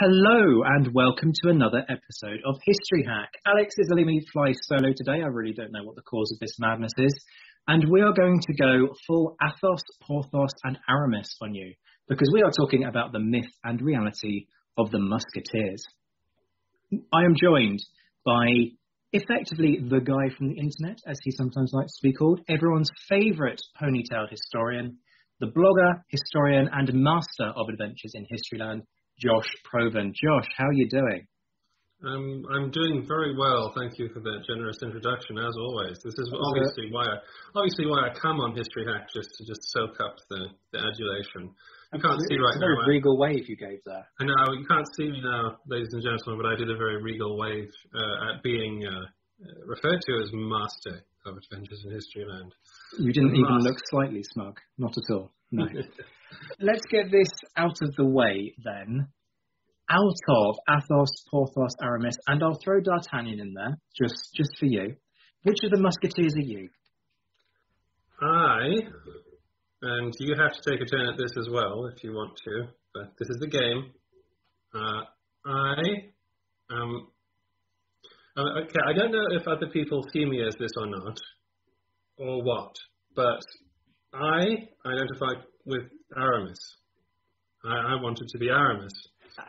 Hello and welcome to another episode of History Hack. Alex is letting me fly solo today. I really don't know what the cause of this madness is. And we are going to go full Athos, Porthos, and Aramis on you because we are talking about the myth and reality of the Musketeers. I am joined by effectively the guy from the internet, as he sometimes likes to be called, everyone's favourite ponytailed historian, the blogger, historian, and master of adventures in Historyland, Josh Provan. Josh, how are you doing? Um, I'm doing very well. Thank you for that generous introduction, as always. This is obviously why I, obviously why I come on History Hack just to just soak up the, the adulation. You can't see right it's now. a very regal wave you gave there. I know you can't see me now, ladies and gentlemen, but I did a very regal wave uh, at being uh, referred to as master of adventures in Historyland. You didn't even Master. look slightly smug. Not at all. No. Let's get this out of the way then. Out of Athos, Porthos, Aramis, and I'll throw D'Artagnan in there, just just for you. Which of the musketeers are you? I, and you have to take a turn at this as well if you want to, but this is the game. Uh, I. Uh, okay, I don't know if other people see me as this or not, or what, but I identify with Aramis. I, I wanted to be Aramis.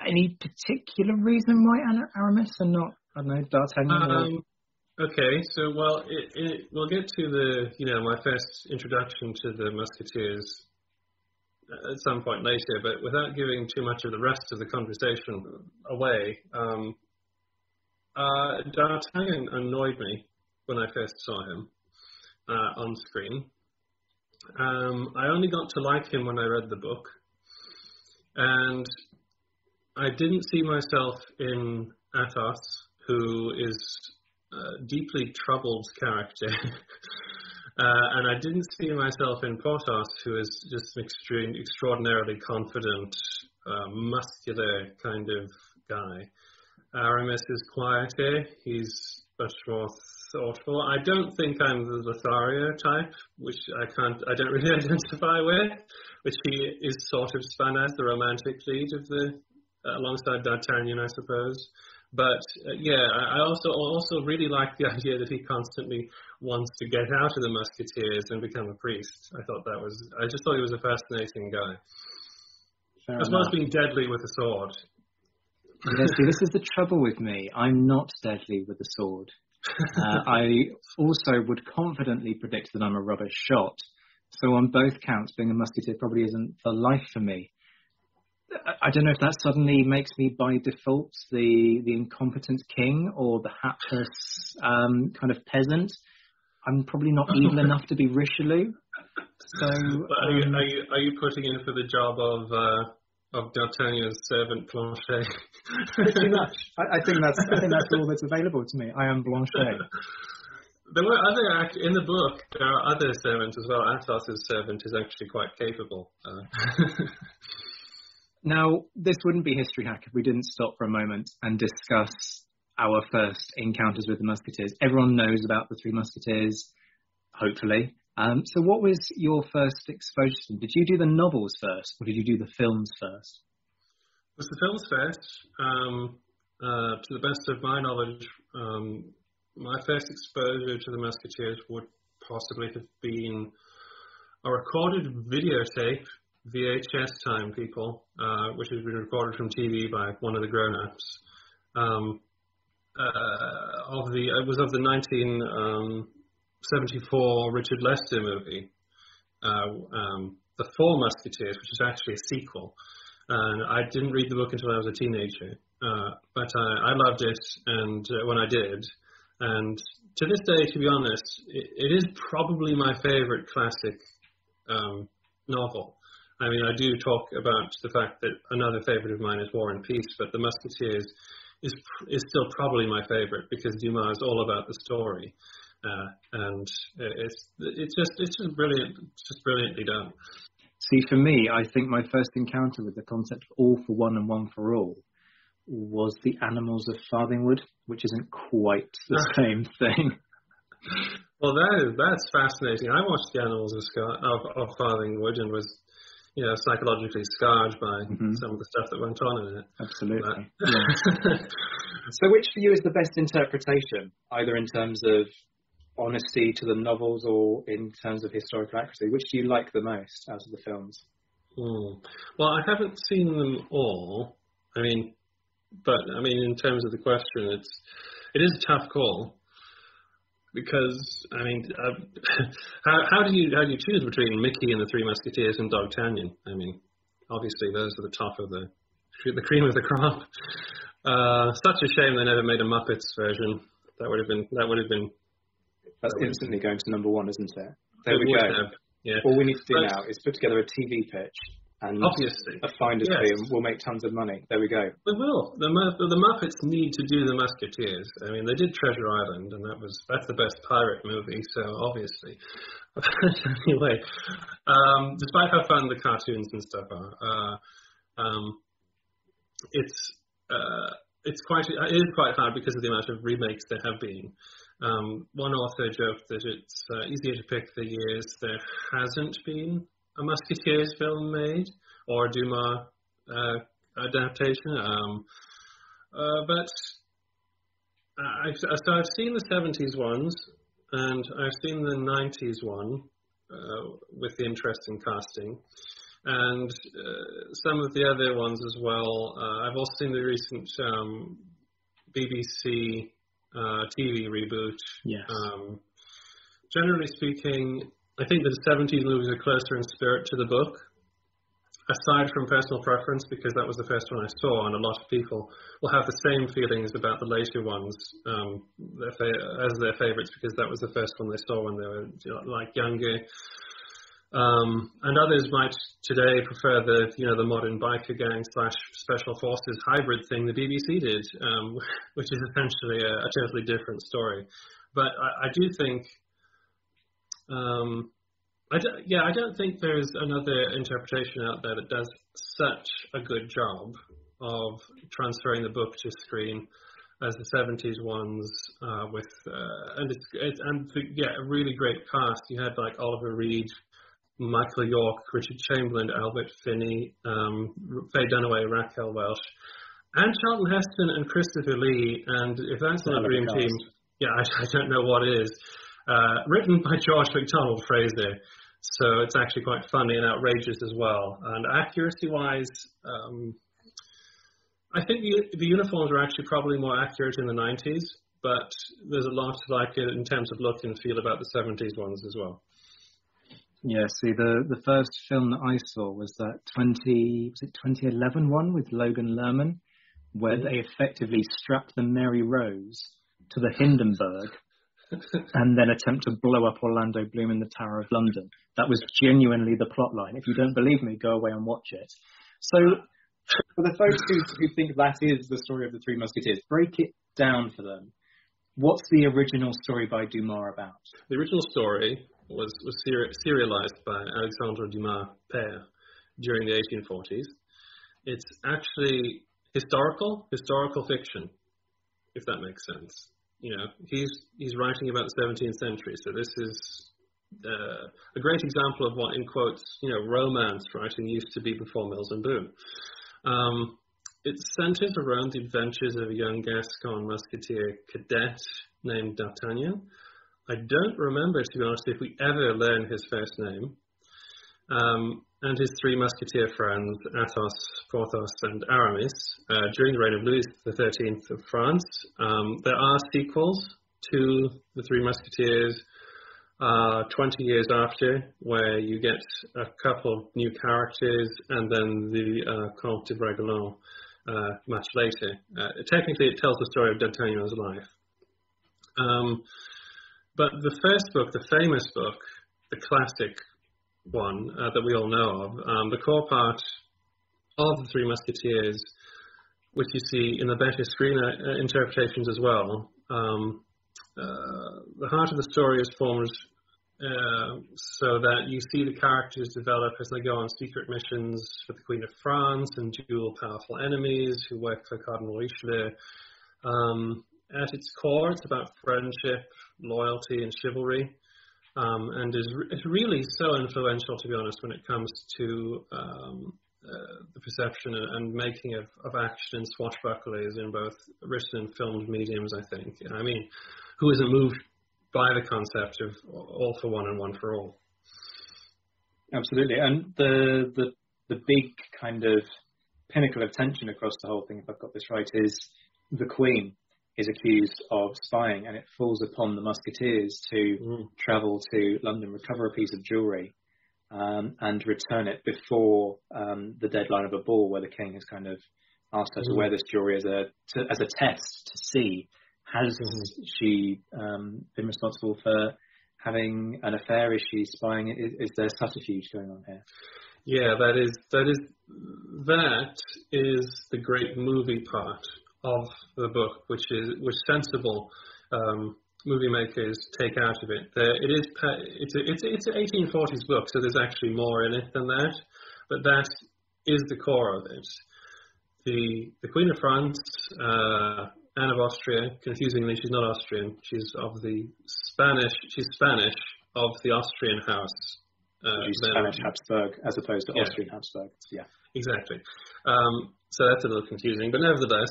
Any particular reason why Aramis and not, I don't know, D'Artagnan? or- Um, okay, so well, it, it, we'll get to the you know my first introduction to the Musketeers at some point later, but without giving too much of the rest of the conversation away, um, uh, D'Artagnan annoyed me when I first saw him uh, on screen. Um, I only got to like him when I read the book, and I didn't see myself in Athos, who is a deeply troubled character. uh, and I didn't see myself in Porthos, who is just an extreme, extraordinarily confident, uh, muscular kind of guy. Aramis is quieter. He's much more thoughtful. I don't think I'm the Lothario type, which I can't, I don't really identify with, which he is sort of spun as the romantic lead of the, uh, alongside D'Artagnan, I suppose. But uh, yeah, I I also also really like the idea that he constantly wants to get out of the Musketeers and become a priest. I thought that was, I just thought he was a fascinating guy, Fair as well as being deadly with a sword. Yeah, see, this is the trouble with me. I'm not deadly with a sword. Uh, I also would confidently predict that I'm a rubbish shot. So on both counts, being a musketeer probably isn't the life for me. I- don't know if that suddenly makes me by default the the incompetent king or the hapless um, kind of peasant. I'm probably not evil enough to be Richelieu. So are, you, um, are you are you putting in for the job of uh, of D'Artagnan's servant Planchet? pretty much. I, I think that's I think that's all that's available to me. I am Planchet. There were other act in the book. There are other servants as well. Athos's servant is actually quite capable. Uh, Now, this wouldn't be History Hack if we didn't stop for a moment and discuss our first encounters with the Musketeers. Everyone knows about the Three Musketeers, hopefully. Um, so, what was your first exposure to them? Did you do the novels first, or did you do the films first? was the films first? Um, uh, to the best of my knowledge, um, my first exposure to the Musketeers would possibly have been a recorded videotape, VHS time, people, uh, which has been recorded from TV by one of the grown-ups. Um, uh, of the it was of the 1974 Richard Lester movie, uh, um, The Four Musketeers, which is actually a sequel. And I didn't read the book until I was a teenager, uh, but I, I loved it, and uh, when I did, and to this day, to be honest, it, it is probably my favorite classic um, novel. I mean, I do talk about the fact that another favorite of mine is War and Peace, but The Musketeers is is still probably my favorite because Dumas is all about the story, uh, and it's it's just it's just brilliant, it's just brilliantly done. See, for me, I think my first encounter with the concept of all for one and one for all was the Animals of Farthingwood, which isn't quite the same thing. Well, that is that's fascinating. I watched the Animals of Scar- of, of Farthingwood and was you know, psychologically scarred by mm-hmm. some of the stuff that went on in it. Absolutely. so, which for you is the best interpretation, either in terms of honesty to the novels or in terms of historical accuracy? Which do you like the most out of the films? Hmm. Well, I haven't seen them all. I mean, but I mean, in terms of the question, it's it is a tough call because I mean, uh, how, how do you how do you choose between Mickey and the Three Musketeers and Dogtanian? I mean, obviously those are the top of the the cream of the crop. Uh, such a shame they never made a Muppets version. That would have been that would have been. That's that instantly going to number one, isn't it? There it we go. Have, yeah. All we need to do but, now is put together a TV pitch and obviously a finder's yes. fee, and we'll make tons of money. There we go. We will. The, the Muppets need to do the Musketeers. I mean, they did Treasure Island, and that was that's the best pirate movie. So obviously, anyway, um, despite how fun the cartoons and stuff are, uh, um, it's uh, it's quite it is quite hard because of the amount of remakes there have been. Um, one author joked that it's uh, easier to pick the years there hasn't been a Musketeers film made or Dumas uh, adaptation. Um, uh, but I, so I've seen the 70s ones and I've seen the 90s one uh, with the interesting casting. And uh, some of the other ones as well. Uh, I've also seen the recent um, BBC uh, TV reboot. Yes. Um, generally speaking, I think the 70s movies are closer in spirit to the book, aside from personal preference, because that was the first one I saw, and a lot of people will have the same feelings about the later ones um, as their favorites, because that was the first one they saw when they were like younger. Um, and others might today prefer the you know the modern biker gang slash special forces hybrid thing the BBC did, um, which is essentially a, a, totally different story. But I, I do think um, I yeah, I don't think there's another interpretation out there that does such a good job of transferring the book to screen as the 70s ones uh, with uh, and it's, it's and to get a really great cast. You had like Oliver Reed, Michael York, Richard Chamberlain, Albert Finney, um, Faye Dunaway, Raquel Welch, and Charlton Heston and Christopher Lee. And if that's not a dream team, yeah, I, I don't know what is uh, written by George MacDonald Fraser. So it's actually quite funny and outrageous as well. And accuracy-wise, um, I think the, the uniforms are actually probably more accurate in the 90s, but there's a lot to like it in terms of look and feel about the 70s ones as well. Yeah, see, the, the first film that I saw was that 20, was it 2011 one with Logan Lerman, where mm-hmm. they effectively strapped the Mary Rose to the Hindenburg and then attempt to blow up Orlando Bloom in the Tower of London. That was genuinely the plot line. If you don't believe me, go away and watch it. So, for the folks who, who think that is the story of the Three Musketeers, break it down for them. What's the original story by Dumas about? The original story was, was serialized by Alexandre Dumas père during the 1840s. It's actually historical, historical fiction, if that makes sense you know, he's he's writing about the 17th century. So this is uh, a great example of what, in quotes, you know, romance writing used to be before Mills and Boon. Um, it centers around the adventures of a young Gascon musketeer cadet named D'Artagnan. I don't remember, to be honest, if we ever learn his first name. Um, and his three musketeer friends, Athos, Porthos, and Aramis, uh, during the reign of Louis XIII of France. Um, there are sequels to The Three Musketeers uh, 20 years after, where you get a couple of new characters and then the uh, Comte de Bragelonne uh, much later. Uh, technically, it tells the story of D'Artagnan's life. Um, but the first book, the famous book, the classic one uh, that we all know of. Um, the core part of the Three Musketeers, which you see in the better screen uh, interpretations as well. Um, uh, the heart of the story is formed uh, so that you see the characters develop as they go on secret missions for the Queen of France and duel powerful enemies who work for Cardinal Richelieu. Um, at its core, it's about friendship, loyalty, and chivalry. Um, and is, re- really so influential, to be honest, when it comes to um, uh, the perception and and making of, of action in swashbucklers in both written and filmed mediums, I think. I mean, who isn't moved by the concept of all for one and one for all? Absolutely. And the, the, the big kind of pinnacle of tension across the whole thing, if I've got this right, is the Queen is accused of spying, and it falls upon the Musketeers to mm. travel to London, recover a piece of jewellery, um, and return it before um, the deadline of a ball, where the King has kind of asked her mm. to wear this jewellery as a to, as a test to see has mm. she um, been responsible for having an affair? Is she spying? Is, is there subterfuge going on here? Yeah, that is that is that is the great movie part of the book, which is which sensible um, movie makers take out of it. There, it is it's a, it's a, it's an 1840s book, so there's actually more in it than that, but that is the core of it. The the Queen of France, uh, Anne of Austria. Confusingly, she's not Austrian. She's of the Spanish. She's Spanish of the Austrian house. Uh, Spanish Habsburg as opposed to yeah. Austrian Habsburg. Yeah. Exactly. Um, so that's a little confusing, but nevertheless,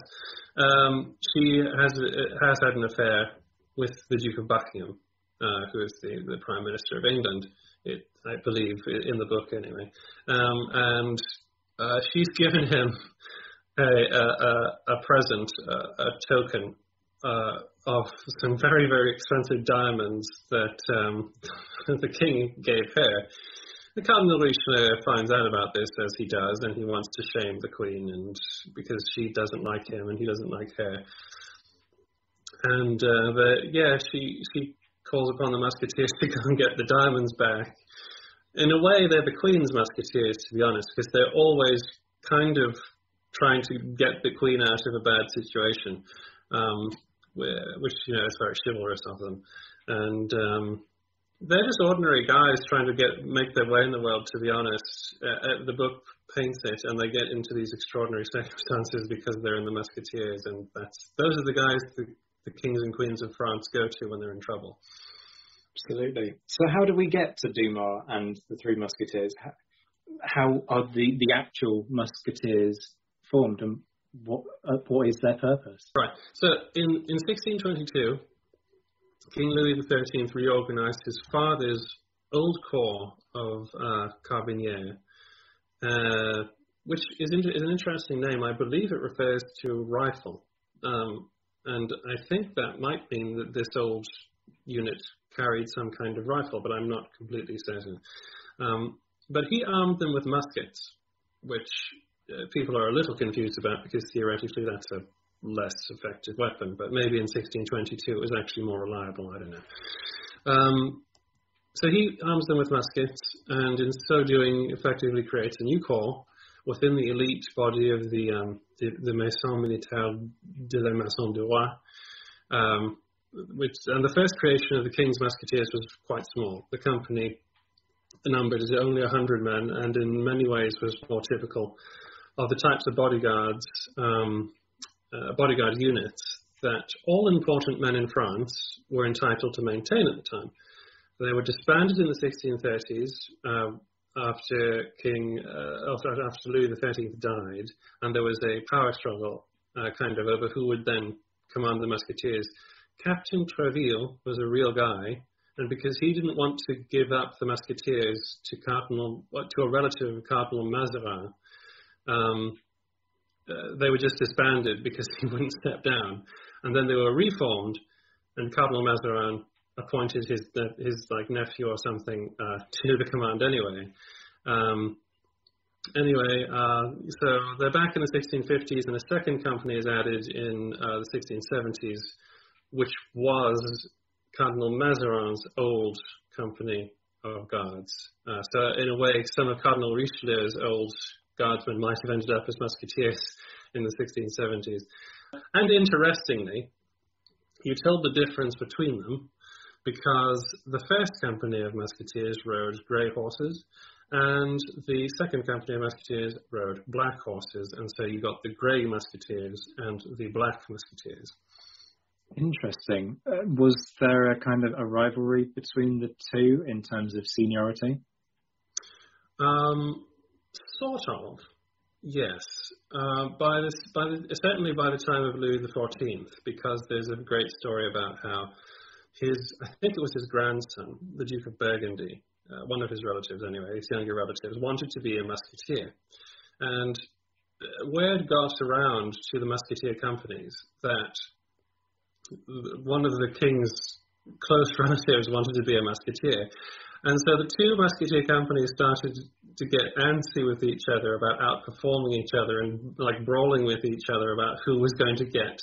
um, she has has had an affair with the Duke of Buckingham, uh, who is the, the Prime Minister of England, it, I believe, in the book anyway. Um, and uh, she's given him a, a, a present, a, a token uh, of some very, very expensive diamonds that um, the king gave her. The Cardinal Richelieu finds out about this as he does, and he wants to shame the Queen, and because she doesn't like him and he doesn't like her. And uh, yeah, she she calls upon the Musketeers to go and get the diamonds back. In a way, they're the Queen's Musketeers, to be honest, because they're always kind of trying to get the Queen out of a bad situation, um, which you know is very chivalrous of them. And um, they're just ordinary guys trying to get make their way in the world. To be honest, uh, the book paints it, and they get into these extraordinary circumstances because they're in the Musketeers, and that's those are the guys the, the kings and queens of France go to when they're in trouble. Absolutely. So, how do we get to Dumas and the Three Musketeers? How, how are the the actual Musketeers formed, and what uh, what is their purpose? Right. So, in in 1622 King Louis XIII reorganized his father's old corps of uh, carabiniers, uh, which is, is, an interesting name. I believe it refers to rifle. Um, and I think that might mean that this old unit carried some kind of rifle, but I'm not completely certain. Um, but he armed them with muskets, which uh, people are a little confused about because theoretically that's a less effective weapon, but maybe in 1622 it was actually more reliable. I don't know. Um, so he arms them with muskets, and in so doing, effectively creates a new corps within the elite body of the um, the, the Maison Militaire de la Maison du Roi. Um, which, and the first creation of the King's Musketeers was quite small. The company the numbered is only 100 men, and in many ways was more typical of the types of bodyguards um, uh, bodyguard units that all important men in France were entitled to maintain at the time. They were disbanded in the 1630s uh, after King uh, after, Louis XIII died, and there was a power struggle uh, kind of over who would then command the musketeers. Captain Treville was a real guy, and because he didn't want to give up the musketeers to Cardinal to a relative of Cardinal Mazarin, um, uh, they were just disbanded because he wouldn't step down, and then they were reformed, and Cardinal Mazarin appointed his his like nephew or something uh, to the command anyway. Um, anyway, uh, so they're back in the 1650s, and a second company is added in uh, the 1670s, which was Cardinal Mazarin's old company of guards. Uh, so in a way, some of Cardinal Richelieu's old guardsmen might have ended up as musketeers in the 1670s. And interestingly, you tell the difference between them because the first company of musketeers rode grey horses and the second company of musketeers rode black horses, and so you got the grey musketeers and the black musketeers. Interesting. Uh, was there a kind of a rivalry between the two in terms of seniority? Um, sort of. Yes, uh, by this, by the, certainly by the time of Louis XIV, because there's a great story about how his, I think it was his grandson, the Duke of Burgundy, uh, one of his relatives anyway, his younger relatives, wanted to be a musketeer, and uh, word got around to the musketeer companies that one of the king's close relatives wanted to be a musketeer, and so the two musketeer companies started to get antsy with each other about outperforming each other and like brawling with each other about who was going to get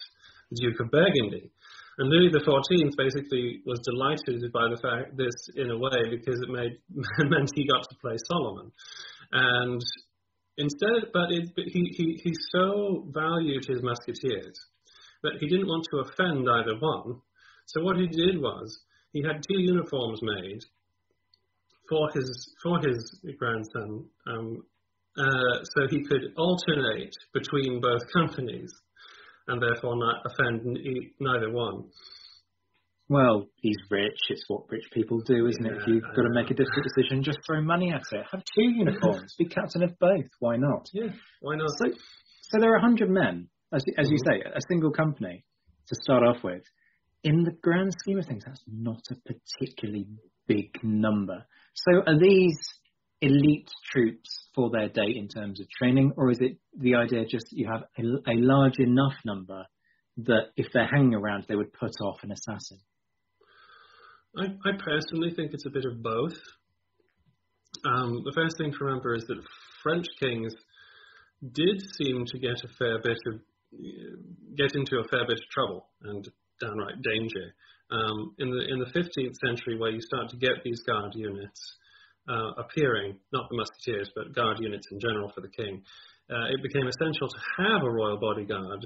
the Duke of Burgundy. And Louis XIV basically was delighted by the fact this in a way because it made meant he got to play Solomon, and instead, but it, he he he so valued his musketeers that he didn't want to offend either one. So what he did was he had two uniforms made for his for his grandson, um, uh, so he could alternate between both companies, and therefore not offend neither one. Well, he's rich. It's what rich people do, isn't yeah, it? If you've got to make a difficult decision, just throw money at it. Have two uniforms. Be captain of both. Why not? Yeah, why not? So, so there are 100 men, as, as mm-hmm. you say, a single company to start off with. In the grand scheme of things, that's not a particularly big number. So are these elite troops for their day in terms of training, or is it the idea just you have a, a large enough number that if they're hanging around, they would put off an assassin? I, I personally think it's a bit of both. Um, the first thing to remember is that French kings did seem to get a fair bit of get into a fair bit of trouble and downright danger um, in the in the 15th century, where you start to get these guard units uh, appearing, not the musketeers, but guard units in general for the king, uh, it became essential to have a royal bodyguard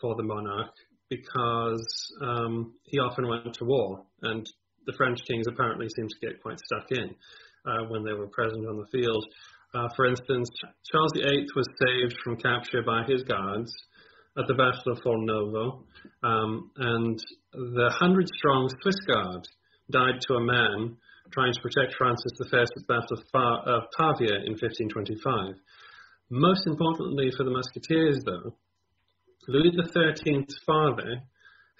for the monarch because um, he often went to war, and the French kings apparently seemed to get quite stuck in uh, when they were present on the field. Uh, for instance, Charles VIII was saved from capture by his guards at the Battle of Fornovo, um, and the hundred strong Swiss Guard died to a man trying to protect Francis I at the Battle of, Pavia in 1525. Most importantly for the Musketeers, though, Louis XIII's father,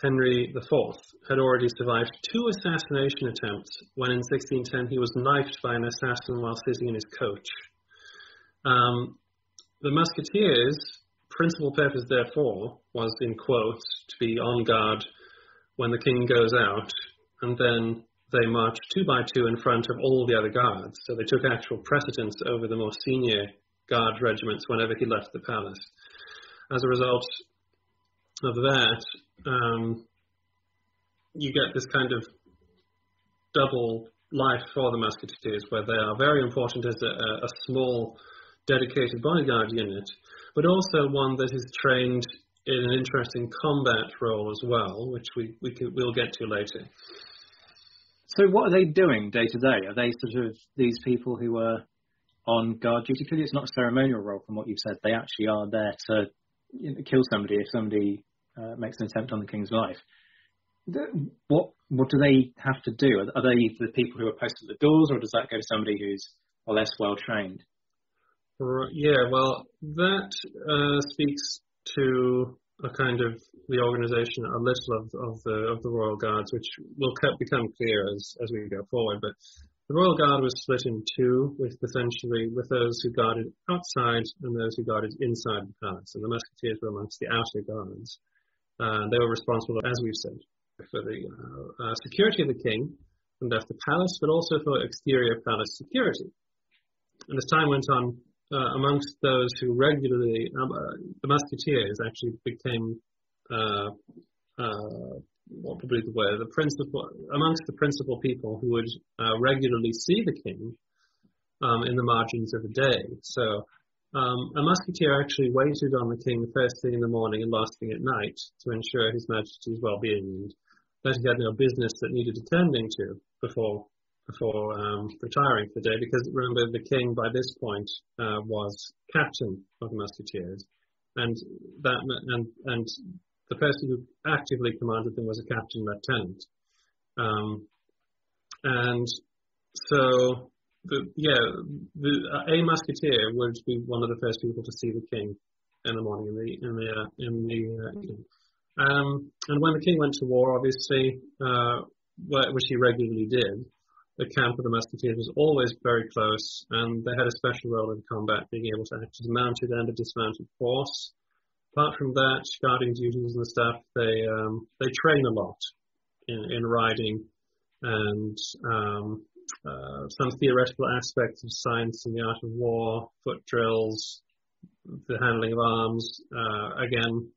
Henry IV, had already survived two assassination attempts when in 1610 he was knifed by an assassin while sitting in his coach. Um, the Musketeers principal purpose, therefore, was, in quotes, to be on guard when the king goes out, and then they march two by two in front of all the other guards. So they took actual precedence over the more senior guard regiments whenever he left the palace. As a result of that, um, you get this kind of double life for the musketeers, where they are very important as a, a small, dedicated bodyguard unit, but also one that is trained in an interesting combat role as well, which we, we we'll get to later. So what are they doing day to day? Are they sort of these people who are on guard duty? Clearly it's not a ceremonial role from what you've said. They actually are there to you know, kill somebody if somebody uh, makes an attempt on the king's life. What what do they have to do? Are, are they the people who are posted at the doors, or does that go to somebody who's less well trained? Yeah, well, that uh, speaks to a kind of the organisation a little of, of the of the Royal Guards, which will become clear as as we go forward. But the Royal Guard was split in two, with essentially with those who guarded outside and those who guarded inside the palace. And the Musketeers were amongst the outer guards. Uh, they were responsible, as we've said, for the uh, uh, security of the king and of the palace, but also for exterior palace security. And as time went on, uh, amongst those who regularly, um, uh, the musketeers actually became, uh, uh, would be the the principal, amongst the principal people who would uh, regularly see the king um, in the margins of the day. So um, a musketeer actually waited on the king the first thing in the morning and last thing at night to ensure his majesty's well-being and that he had no business that needed attending to before before um, retiring for the day because remember the king by this point uh, was captain of the musketeers and that and and the person who actively commanded them was a captain lieutenant. Um, and so, the, yeah, the, a musketeer would be one of the first people to see the king in the morning in the in the uh, in the uh, um, and when the king went to war, obviously, uh, which he regularly did, the camp of the musketeers was always very close, and they had a special role in combat, being able to act as a mounted and a dismounted force. Apart from that, guarding duties and stuff, they um, they train a lot in, in riding and um, uh, some theoretical aspects of science and the art of war, foot drills, the handling of arms. Uh, again,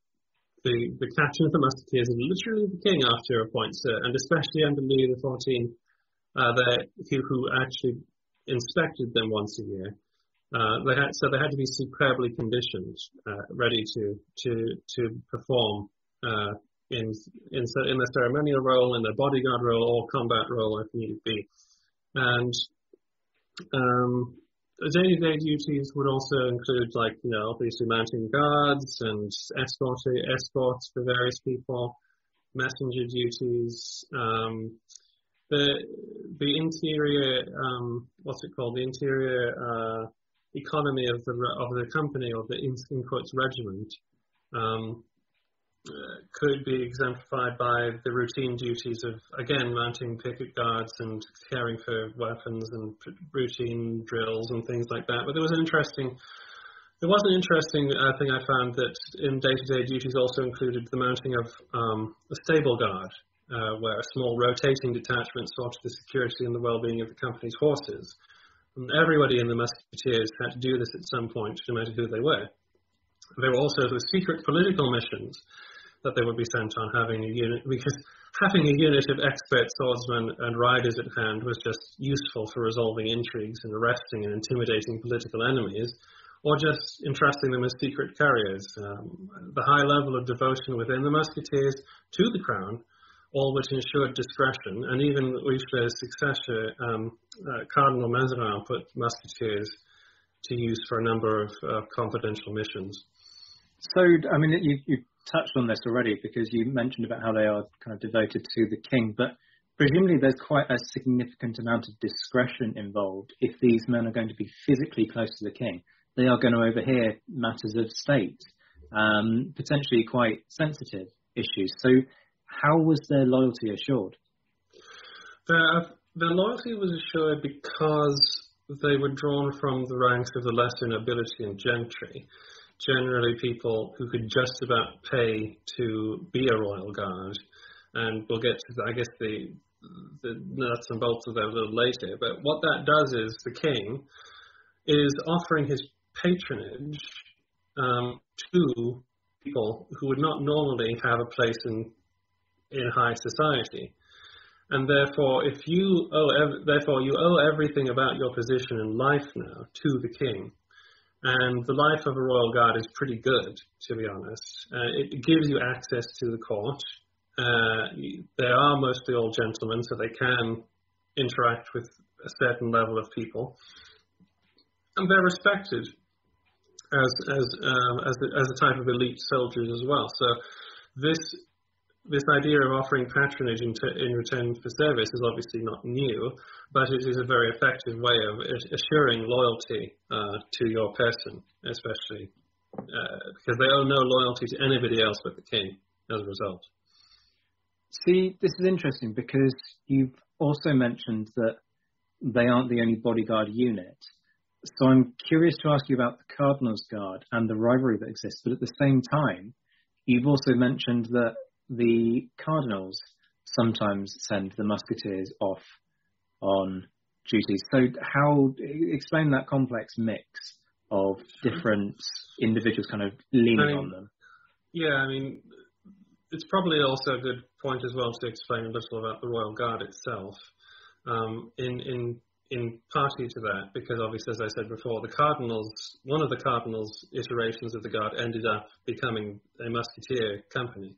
the, the captain of the musketeers is literally the king after a point, sir, and especially under Louis XIV, uh, the, who, who actually inspected them once a year. Uh, they had, so they had to be superbly conditioned, uh, ready to to to perform uh, in in in the ceremonial role, in the bodyguard role, or combat role if need be. And um, day-to-day duties would also include, like, you know, obviously mounting guards and escort escorts for various people, messenger duties, um, the the interior, um, what's it called, the interior uh, economy of the of the company or the in, in quotes regiment. Um, uh, could be exemplified by the routine duties of, again, mounting picket guards and caring for weapons and routine drills and things like that. But there was an interesting, there was an interesting uh, thing I found that in day-to-day duties also included the mounting of um, a stable guard, uh, where a small rotating detachment to the security and the well-being of the company's horses. And everybody in the musketeers had to do this at some point, no matter who they were. There were also the secret political missions that they would be sent on having a unit because having a unit of expert swordsmen and riders at hand was just useful for resolving intrigues and arresting and intimidating political enemies, or just entrusting them as secret carriers. Um, the high level of devotion within the musketeers to the crown, all which ensured discretion, and even Richelieu's successor, um, uh, Cardinal Mazarin, put musketeers to use for a number of uh, confidential missions. So, I mean, you, you touched on this already because you mentioned about how they are kind of devoted to the king, but presumably there's quite a significant amount of discretion involved if these men are going to be physically close to the king. They are going to overhear matters of state, um, potentially quite sensitive issues. So, how was their loyalty assured? Their, their loyalty was assured because they were drawn from the ranks of the lesser nobility and gentry generally people who could just about pay to be a royal guard. And we'll get to, I guess, the, the nuts and bolts of that a little later. But what that does is the king is offering his patronage um, to people who would not normally have a place in in high society. And therefore, if you owe, therefore you owe everything about your position in life now to the king. And the life of a royal guard is pretty good, to be honest. Uh, it gives you access to the court. Uh, they are mostly all gentlemen, so they can interact with a certain level of people, and they're respected as as um, as, a, as a type of elite soldiers as well. So this this idea of offering patronage in, in, return for service is obviously not new, but it is a very effective way of assuring loyalty uh, to your person, especially uh, because they owe no loyalty to anybody else but the king as a result. See, this is interesting because you've also mentioned that they aren't the only bodyguard unit. So I'm curious to ask you about the Cardinal's Guard and the rivalry that exists, but at the same time, you've also mentioned that the Cardinals sometimes send the Musketeers off on duties. So, how explain that complex mix of different individuals kind of leaning I mean, on them? Yeah, I mean, it's probably also a good point as well to explain a little about the Royal Guard itself. Um, in in in party to that, because obviously, as I said before, the Cardinals, one of the Cardinals' iterations of the Guard ended up becoming a musketeer company.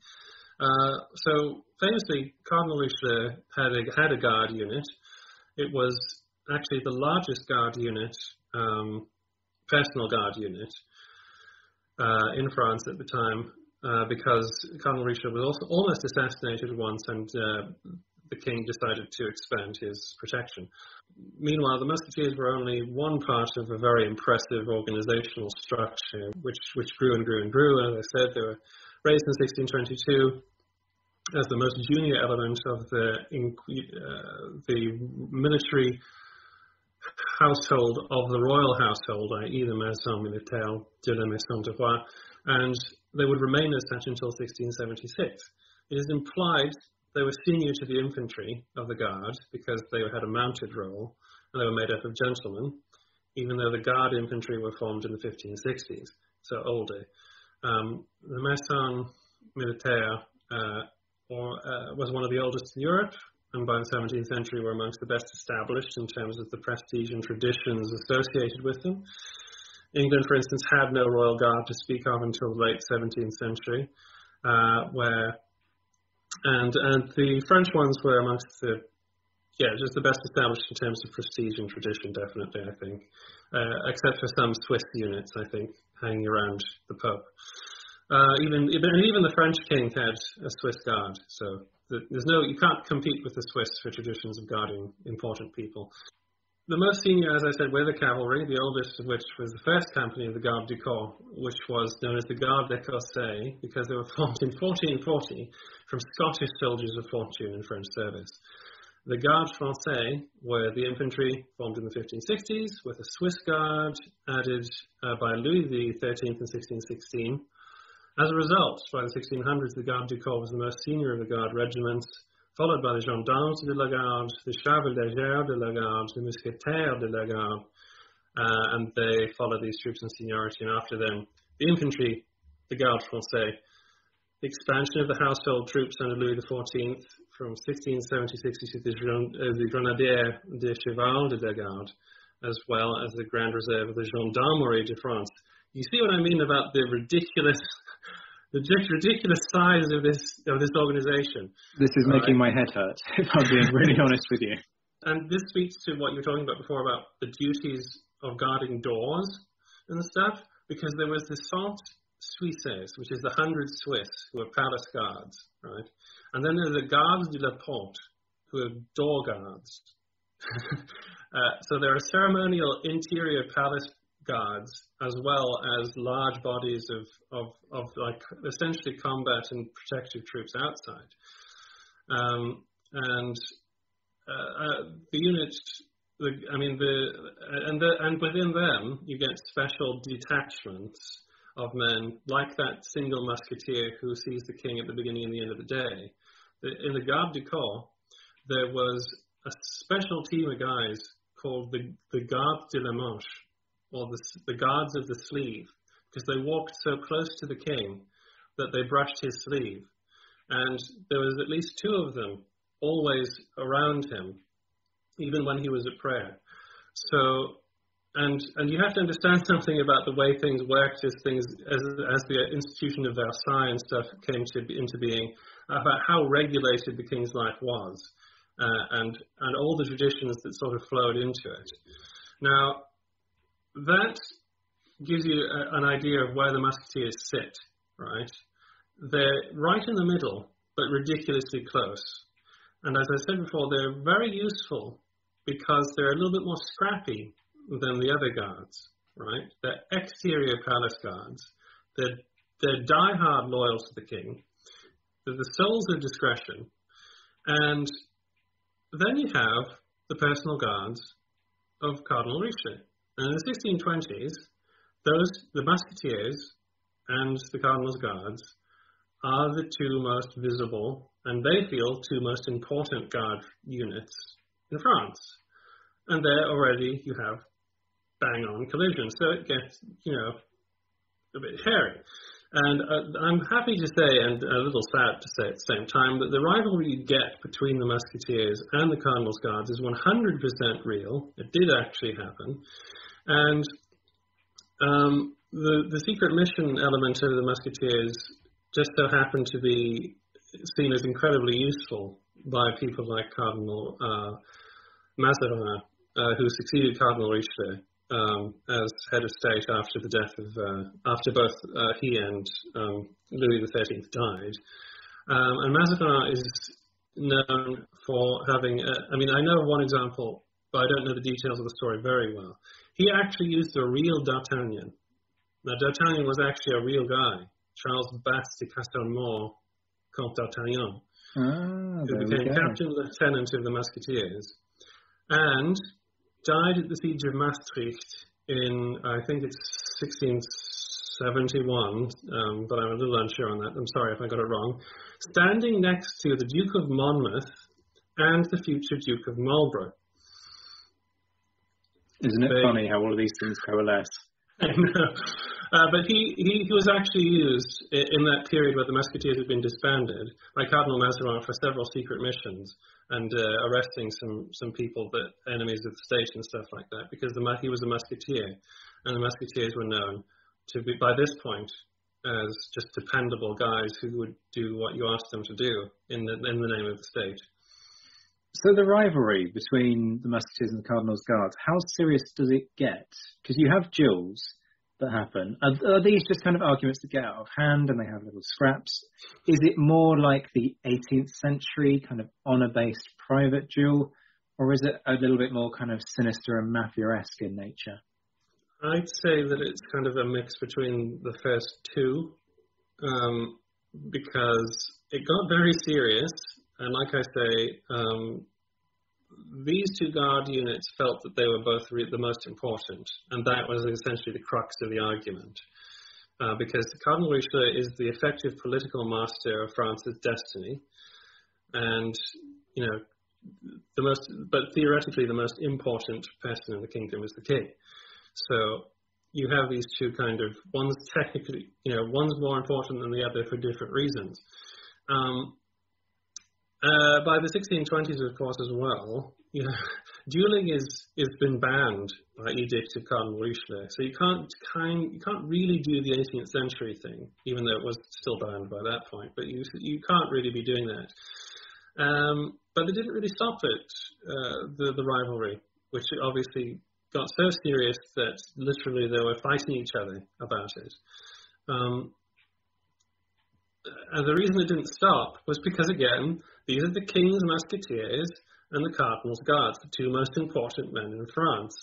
Uh, so famously, Cardinal Richelieu had a, had a guard unit. It was actually the largest guard unit, um, personal guard unit, uh, in France at the time. uh, because Cardinal Richelieu was also almost assassinated once, and uh, the king decided to expand his protection. Meanwhile, the Musketeers were only one part of a very impressive organizational structure, which, which grew and grew and grew. As I said, they were raised in 1622 as the most junior element of the, uh, the military household of the royal household, i.e., the Maison Militaire de la Maison de Roi, and they would remain as such until 1676. It is implied they were senior to the infantry of the Guard because they had a mounted role and they were made up of gentlemen, even though the Guard infantry were formed in the 1560s, so older. Um, the Maison Militaire uh, or, uh, was one of the oldest in Europe, and by the 17th century were amongst the best established in terms of the prestige and traditions associated with them. England, for instance, had no royal guard to speak of until the late 17th century, uh, where and and the French ones were amongst the yeah just the best established in terms of prestige and tradition, definitely I think, uh, except for some Swiss units I think hanging around the Pope. Uh, even and even the French king had a Swiss guard, so there's no you can't compete with the Swiss for traditions of guarding important people. The most senior, as I said, were the cavalry, the oldest of which was the first company of the Garde du Corps, which was known as the Garde d'Ecossais, because they were formed in 1440 from Scottish soldiers of fortune in French service. The Garde Française were the infantry formed in the 1560s, with a Swiss Guard added uh, by Louis XIII in 1616. As a result, by the 1600s, the Garde du Corps was the most senior of the Guard regiments, followed by the Gendarmes de la Garde, the Chevaliers de la Garde, the Mousquetaires de la Garde, uh, and they followed these troops in seniority. And after them, the infantry, the Garde Français. The expansion of the household troops under Louis XIV from 1676 to the, uh, the Grenadiers de Cheval de la Garde, as well as the Grand Reserve of the Gendarmerie de France. You see what I mean about the ridiculous the just ridiculous size of this of this organization. This is making my head hurt, if I'm being really honest with you. And this speaks to what you were talking about before about the duties of guarding doors and stuff, because there was the Cent Suisses, which is the hundred Swiss who are palace guards, right? And then there's the Gardes de la Porte, who are door guards. uh, so there are ceremonial interior palace guards as well as large bodies of, of, of like essentially combat and protective troops outside. Um, and uh, uh, the units, the, I mean, the and the, and within them you get special detachments of men like that single musketeer who sees the king at the beginning and the end of the day. In the Garde du Corps, there was a special team of guys called the, the Garde de la Manche, or the, the guards of the sleeve, because they walked so close to the king that they brushed his sleeve. And there was at least two of them always around him, even when he was at prayer. So, and and you have to understand something about the way things worked as things as as the institution of Versailles and stuff came to into being, about how regulated the king's life was, uh, and and all the traditions that sort of flowed into it. Now, that gives you a, an idea of where the musketeers sit, right? They're right in the middle, but ridiculously close. And as I said before, they're very useful because they're a little bit more scrappy than the other guards, right? They're exterior palace guards. They're, they're die-hard loyal to the king. They're the souls of discretion. And then you have the personal guards of Cardinal Richelieu. And in the 1620s, those, the musketeers and the cardinal's guards are the two most visible and they feel two most important guard units in France. And there already you have bang on collision. So it gets, you know, a bit hairy. And uh, I'm happy to say, and a little sad to say at the same time, that the rivalry you get between the Musketeers and the Cardinal's Guards is 100% real. It did actually happen. And um, the the secret mission element of the Musketeers just so happened to be seen as incredibly useful by people like Cardinal uh, Mazarin, uh, who succeeded Cardinal Richelieu um, as head of state after the death of uh, after both uh, he and um, Louis XIII died. Um, and Mazarin is known for having. A, I mean, I know one example, but I don't know the details of the story very well. He actually used the real D'Artagnan. Now, D'Artagnan was actually a real guy, Charles Batz de Castelmore, Comte d'Artagnan, Ah, who became captain lieutenant of the Musketeers, and died at the siege of Maastricht in, I think it's 1671, um, but I'm a little unsure on that. I'm sorry if I got it wrong. Standing next to the Duke of Monmouth and the future Duke of Marlborough. Isn't it They- funny how all of these things coalesce? I know. Uh, but he, he, he was actually used in that period where the Musketeers had been disbanded by Cardinal Mazarin for several secret missions and uh, arresting some, some people that enemies of the state and stuff like that because the, he was a Musketeer and the Musketeers were known to be by this point as just dependable guys who would do what you asked them to do in the, in the name of the state. So the rivalry between the Musketeers and the Cardinals Guards, how serious does it get? Because you have duels that happen. Are, are these just kind of arguments that get out of hand and they have little scraps? Is it more like the 18th century kind of honor-based private duel, or is it a little bit more kind of sinister and mafia-esque in nature? I'd say that it's kind of a mix between the first two, um, because it got very serious, and like I say, um, these two guard units felt that they were both the most important, and that was essentially the crux of the argument. Uh, because Cardinal Richelieu is the effective political master of France's destiny, and you know, the most, but theoretically, the most important person in the kingdom is the king. So you have these two kind of one's technically, you know, one's more important than the other for different reasons. Um, uh, by the 1620s, of course, as well, you know, dueling is is been banned by edict of Cardinal Richelieu. So you can't kind you can't really do the 18th century thing, even though it was still banned by that point. But you you can't really be doing that. Um, but they didn't really stop it, uh, the the rivalry, which obviously got so serious that literally they were fighting each other about it. Um, and the reason it didn't stop was because, again, these are the king's musketeers and the cardinal's guards, the two most important men in France.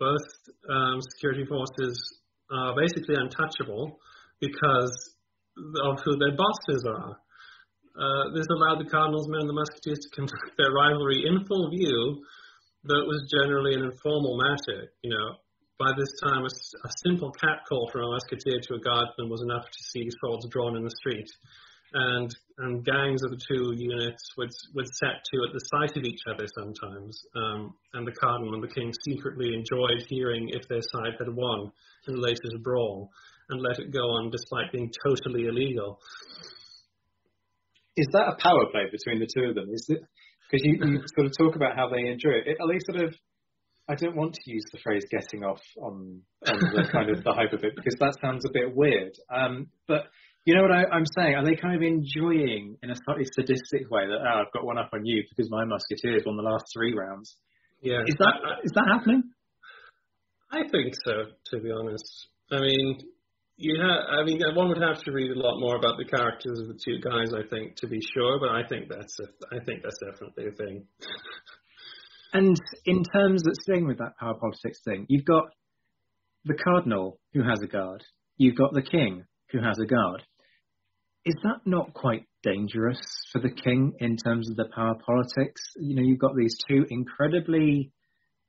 Both um, security forces are basically untouchable because of who their bosses are. Uh, this allowed the cardinal's men and the musketeers to conduct their rivalry in full view, though it was generally an informal matter. You know, by this time, a simple cat call from a musketeer to a guardsman was enough to see swords drawn in the street, and and gangs of the two units would would set to at the sight of each other sometimes. Um, and the cardinal and the king secretly enjoyed hearing if their side had won in the latest brawl, and let it go on despite being totally illegal. Is that a power play between the two of them? Is it because you, you sort of talk about how they enjoy it? Are they sort of? I don't want to use the phrase "getting off" on, on the kind of the hype of it because that sounds a bit weird. Um, but you know what I, I'm saying? Are they kind of enjoying in a slightly sadistic way that oh, I've got one up on you because my musketeers won the last three rounds? Yeah, Is that is that happening? I think so, to be honest. I mean, you have. I mean, one would have to read a lot more about the characters of the two guys, I think, to be sure. But I think that's a, I think that's definitely a thing. And in terms of staying with that power politics thing, you've got the cardinal who has a guard. You've got the king who has a guard. Is that not quite dangerous for the king in terms of the power politics? You know, you've got these two incredibly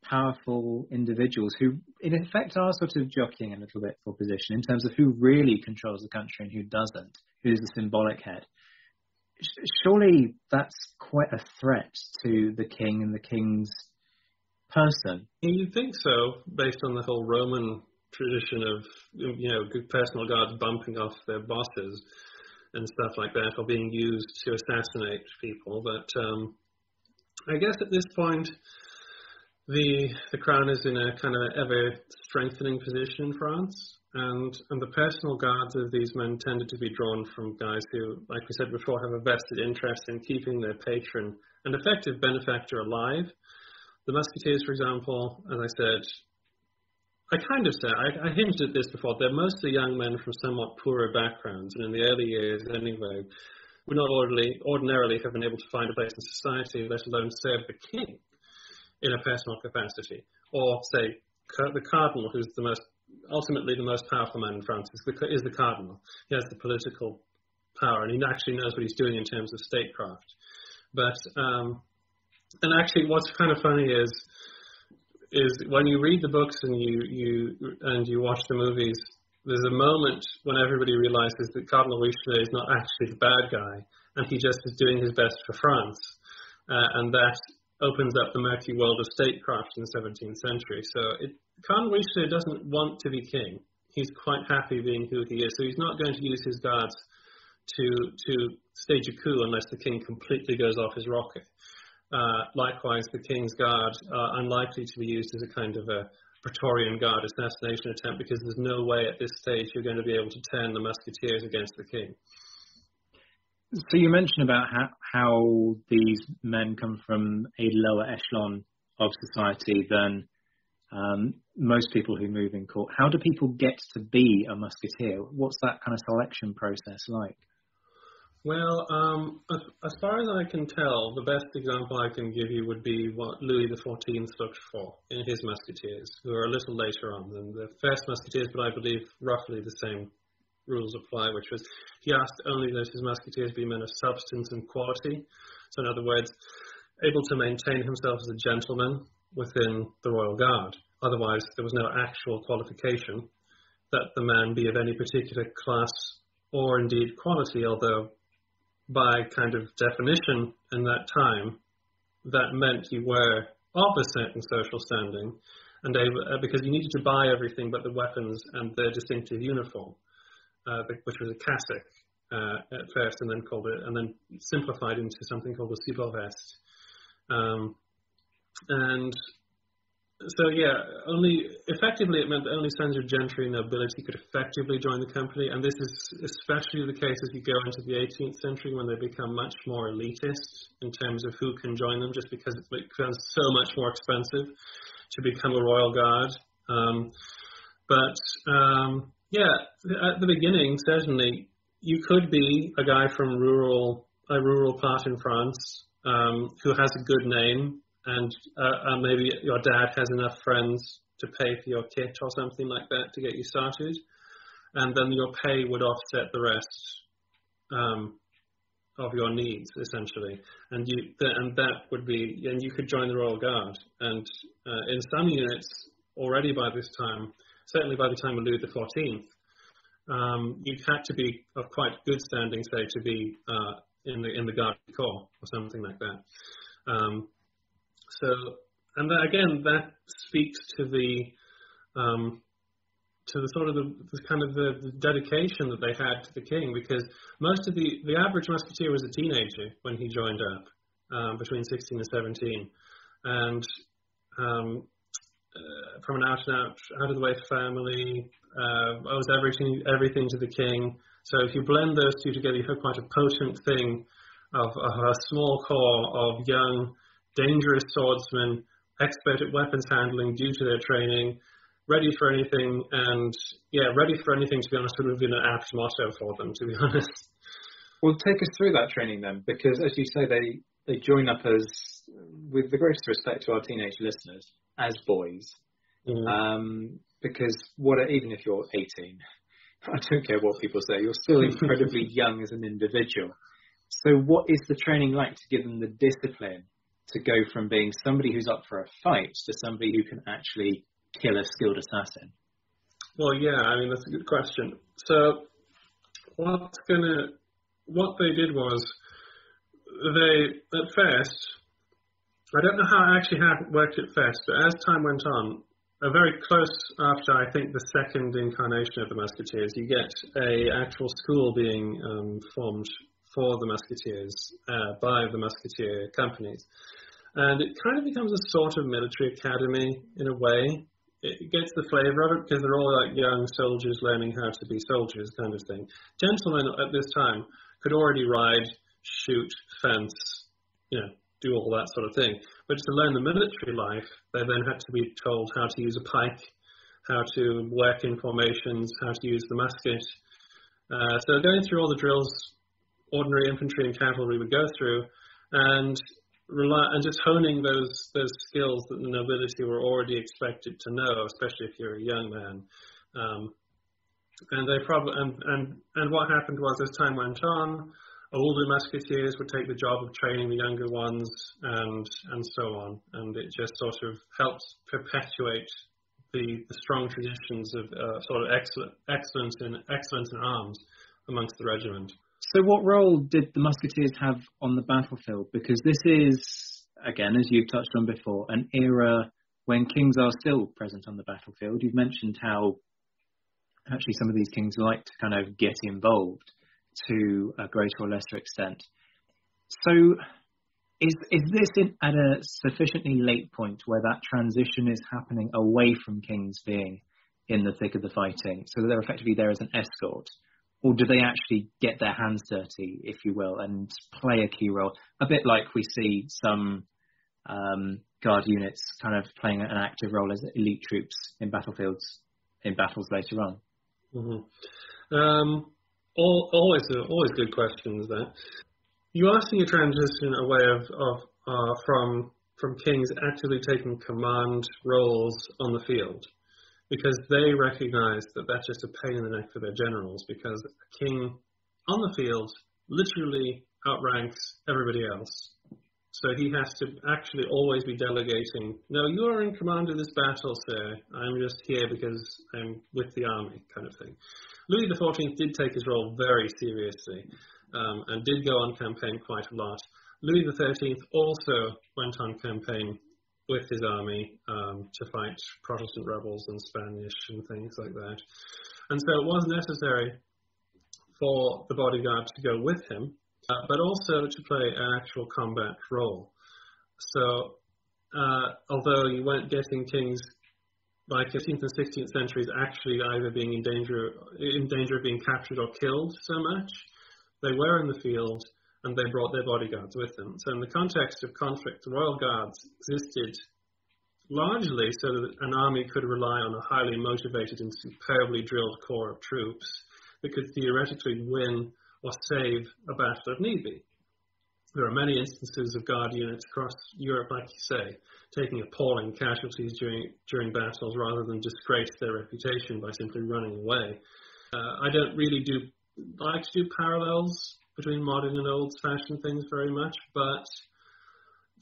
powerful individuals who, in effect, are sort of jockeying a little bit for position in terms of who really controls the country and who doesn't, who's the symbolic head. Surely that's quite a threat to the king and the king's person. You'd think so, based on the whole Roman tradition of you know good personal guards bumping off their bosses and stuff like that, or being used to assassinate people. But um, I guess at this point, the the crown is in a kind of ever strengthening position in France, and and the personal guards of these men tended to be drawn from guys who, like we said before, have a vested interest in keeping their patron and effective benefactor alive. The Musketeers, for example, as I said, I kind of said, I, I hinted at this before, they're mostly young men from somewhat poorer backgrounds, and in the early years anyway, would not ordinarily, ordinarily have been able to find a place in society, let alone serve the king in a personal capacity. Or, say, the cardinal, who's the most, ultimately the most powerful man in France, is the, is the cardinal. He has the political power, and he actually knows what he's doing in terms of statecraft. But, um, and actually, what's kind of funny is, is when you read the books and you, you and you watch the movies, there's a moment when everybody realizes that Cardinal Richelieu is not actually the bad guy, and he just is doing his best for France, uh, and that opens up the murky world of statecraft in the 17th century. So it, Cardinal Richelieu doesn't want to be king. He's quite happy being who he is, so he's not going to use his guards to to stage a coup unless the king completely goes off his rocker. Uh, likewise, the King's Guard are unlikely to be used as a kind of a Praetorian Guard assassination attempt because there's no way at this stage you're going to be able to turn the musketeers against the king. So you mentioned about how, how these men come from a lower echelon of society than um, most people who move in court. How do people get to be a musketeer? What's that kind of selection process like? Well, um, as, as, far as I can tell, the best example I can give you would be what Louis XIV looked for in his musketeers, who are a little later on than the first musketeers, but I believe roughly the same rules apply, which was he asked only that his musketeers be men of substance and quality. So, in other words, able to maintain himself as a gentleman within the royal guard. Otherwise, there was no actual qualification that the man be of any particular class or indeed quality, although by kind of definition in that time, that meant you were of a certain social standing, and able, uh, because you needed to buy everything but the weapons and the distinctive uniform, uh, which was a cassock uh, at first, and then called it, and then simplified into something called a supervest. Um, and so yeah, only effectively it meant that only sons of gentry and nobility could effectively join the company, and this is especially the case as you go into the 18th century when they become much more elitist in terms of who can join them, just because it becomes so much more expensive to become a royal guard. Um, but um, yeah, at the beginning, certainly you could be a guy from rural a rural part in France um, who has a good name and uh, maybe your dad has enough friends to pay for your kit or something like that to get you started, and then your pay would offset the rest um, of your needs essentially, and you and that would be and you could join the Royal Guard, and uh, in some units already by this time, certainly by the time of Louis XIV, um, you had to be of quite good standing, say, to be uh, in the in the Garde Corps or something like that. Um, so, and that, again, that speaks to the um, to the sort of the, the kind of the, the, dedication that they had to the king, because most of the the average musketeer was a teenager when he joined up, um, between 16 and 17, and um, uh, from an out and out, out of the way family, uh, owes everything everything to the king. So if you blend those two together, you have quite a potent thing of, of a small core of young dangerous swordsmen, expert at weapons handling due to their training, ready for anything, and yeah, ready for anything. To be honest, would have been an apt motto for them. To be honest. Well, take us through that training then, because as you say, they they join up as, with the greatest respect to our teenage listeners, as boys. Mm. Um, because what even if you're 18, I don't care what people say, you're still incredibly young as an individual. So, what is the training like to give them the discipline to go from being somebody who's up for a fight to somebody who can actually kill a skilled assassin? Well, yeah, I mean that's a good question. So, what's gonna what they did was they at first I don't know how it actually had worked at first, but as time went on, a very close after I think the second incarnation of the Musketeers, you get a actual school being um, formed for the Musketeers uh, by the Musketeer companies. And it kind of becomes a sort of military academy in a way. It gets the flavor of it because they're all like young soldiers learning how to be soldiers, kind of thing. Gentlemen at this time could already ride, shoot, fence, you know, do all that sort of thing. But to learn the military life, they then had to be told how to use a pike, how to work in formations, how to use the musket. Uh, so going through all the drills ordinary infantry and cavalry would go through, and rely and just honing those those skills that the nobility were already expected to know, especially if you're a young man. Um, and they probably and, and and what happened was as time went on, older musketeers would take the job of training the younger ones, and and so on, and it just sort of helped perpetuate the, the strong traditions of uh, sort of excellent excellence in excellence in arms amongst the regiment. So, what role did the musketeers have on the battlefield? Because this is, again, as you've touched on before, an era when kings are still present on the battlefield. You've mentioned how actually some of these kings like to kind of get involved to a greater or lesser extent. So, is is this in, at a sufficiently late point where that transition is happening away from kings being in the thick of the fighting, so that they're effectively there as an escort? Or do they actually get their hands dirty, if you will, and play a key role? A bit like we see some um, guard units kind of playing an active role as elite troops in battlefields, in battles later on. Mm-hmm. Um, all, always, always good questions there. You are seeing a transition away of, of uh, from from kings actively taking command roles on the field because they recognize that that's just a pain in the neck for their generals because a king on the field literally outranks everybody else. So he has to actually always be delegating. No, you are in command of this battle, sir. I'm just here because I'm with the army, kind of thing. Louis XIV did take his role very seriously um, and did go on campaign quite a lot. Louis XIII also went on campaign with his army um, to fight Protestant rebels and Spanish and things like that. And so it was necessary for the bodyguard to go with him, uh, but also to play an actual combat role. So, uh, although you weren't getting kings like 15th and 16th centuries actually either being in danger in danger of being captured or killed so much, they were in the field and they brought their bodyguards with them. So, in the context of conflict, the royal guards existed largely so that an army could rely on a highly motivated and superbly drilled corps of troops that could theoretically win or save a battle if need be. There are many instances of guard units across Europe, like you say, taking appalling casualties during during battles rather than disgrace their reputation by simply running away. Uh, I don't really do like to do parallels between modern and old-fashioned things very much, but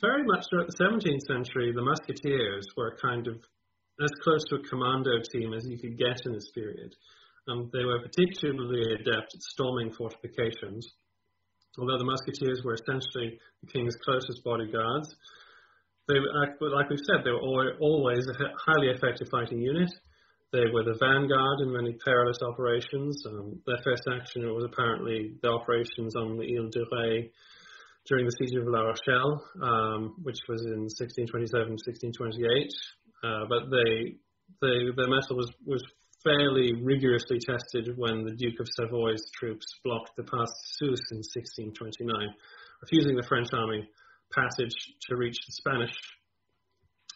very much throughout the 17th century, the musketeers were kind of as close to a commando team as you could get in this period. Um, they were particularly adept at storming fortifications. Although the musketeers were essentially the king's closest bodyguards, they, like we've said, they were always a highly effective fighting unit. They were the vanguard in many perilous operations. Um, their first action was apparently the operations on the Ile de Ré during the siege of La Rochelle, um, which was in 1627-1628. Uh, but they, they, their mettle was, was fairly rigorously tested when the Duke of Savoy's troops blocked the pass to Sousse in 1629, refusing the French army passage to reach the Spanish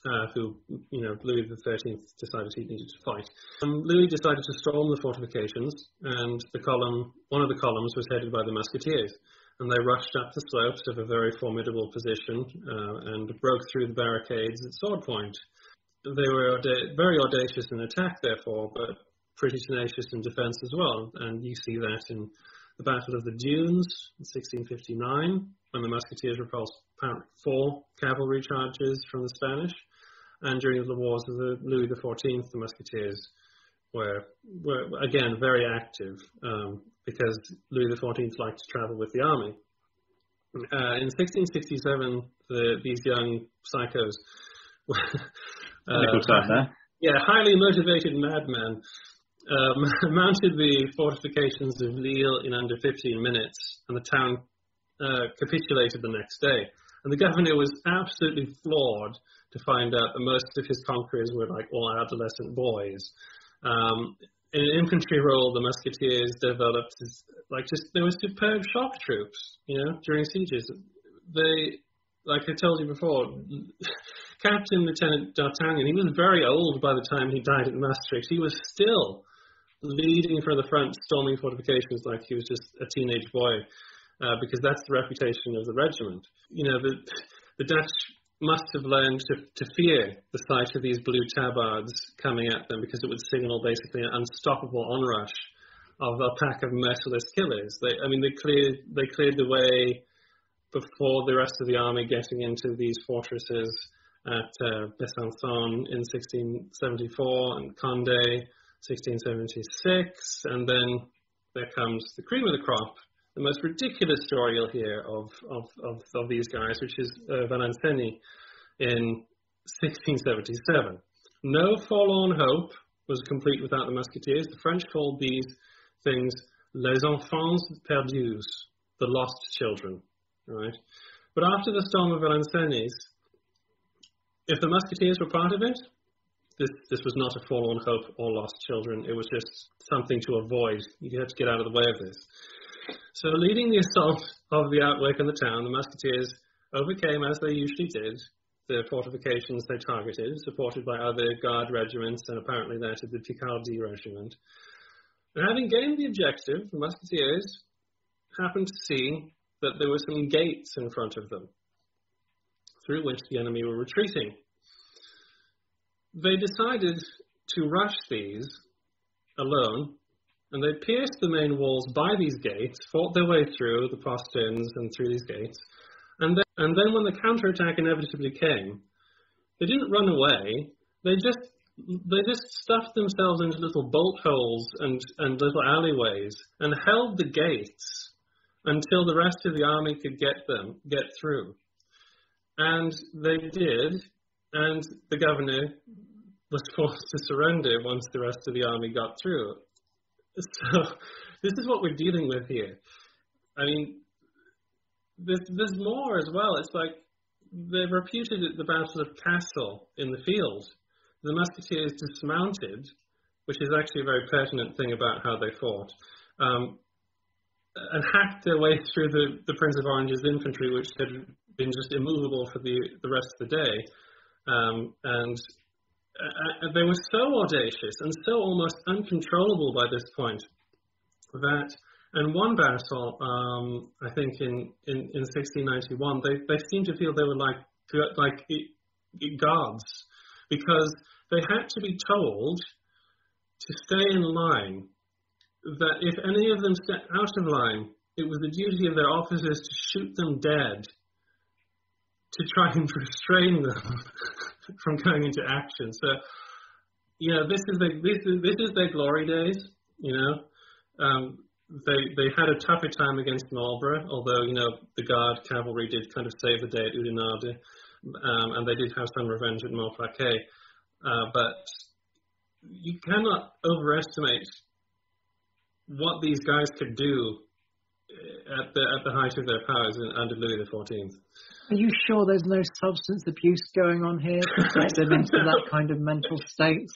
uh, who, you know, Louis XIII decided he needed to fight. Um, Louis decided to storm the fortifications, and the column, one of the columns was headed by the musketeers, and they rushed up the slopes of a very formidable position uh, and broke through the barricades at sword point. They were very audacious in attack, therefore, but pretty tenacious in defence as well, and you see that in the Battle of the Dunes in 1659, when the musketeers repulsed four cavalry charges from the Spanish, and during the wars of the Louis XIV, the Musketeers were, were again very active um, because Louis XIV liked to travel with the army. Uh, in 1667, the, these young psychos, uh, yeah, highly motivated madmen, um, mounted the fortifications of Lille in under 15 minutes, and the town uh, capitulated the next day. And the governor was absolutely floored to find out that most of his conquerors were like all adolescent boys. Um, in an infantry role, the musketeers developed as like just they were superb shock troops. You know, during sieges, they like I told you before, Captain Lieutenant D'Artagnan, he was very old by the time he died at Maastricht. He was still leading for the front, storming fortifications like he was just a teenage boy, uh, because that's the reputation of the regiment. You know, the, the Dutch must have learned to, to fear the sight of these blue tabards coming at them because it would signal basically an unstoppable onrush of a pack of merciless killers. They, I mean, they cleared they cleared the way before the rest of the army getting into these fortresses at uh, Besançon in 1674 and Condé 1676, and then there comes the cream of the crop, the most ridiculous story you'll hear of of, of, of these guys, which is uh, in 1677. No forlorn hope was complete without the musketeers. The French called these things les enfants perdus, the lost children, right? But after the storm of Valenciennes, if the musketeers were part of it, this this was not a forlorn hope or lost children. It was just something to avoid. You had to get out of the way of this. So, leading the assault of the outwork in the town, the musketeers overcame, as they usually did, the fortifications they targeted, supported by other guard regiments and apparently that of the Picardy regiment. And having gained the objective, the musketeers happened to see that there were some gates in front of them, through which the enemy were retreating. They decided to rush these alone, and they pierced the main walls by these gates, fought their way through the posterns and through these gates, and then, and then when the counterattack inevitably came, they didn't run away, they just they just stuffed themselves into little bolt holes and, and little alleyways and held the gates until the rest of the army could get them get through. And they did, and the governor was forced to surrender once the rest of the army got through. So this is what we're dealing with here. I mean, there's, there's more as well. It's like they've reputed the Battle of Cassel in the field the musketeers dismounted, which is actually a very pertinent thing about how they fought, um, and hacked their way through the, the Prince of Orange's infantry, which had been just immovable for the, the rest of the day. Um, and uh, uh they were so audacious and so almost uncontrollable by this point that in one battle, um, I think in, in, in 1691, they, they seemed to feel they were like like gods because they had to be told to stay in line, that if any of them stepped out of line, it was the duty of their officers to shoot them dead to try and restrain them from going into action. So, you know, this is, the, this is, this is their glory days, you know. Um, they they had a tougher time against Marlborough, although you know the Guard cavalry did kind of save the day at Oudenarde, um, and they did have some revenge at Malplaquet. Uh, but you cannot overestimate what these guys could do at the at the height of their powers under Louis XIV. Are you sure there's no substance abuse going on here to get them into that kind of mental state?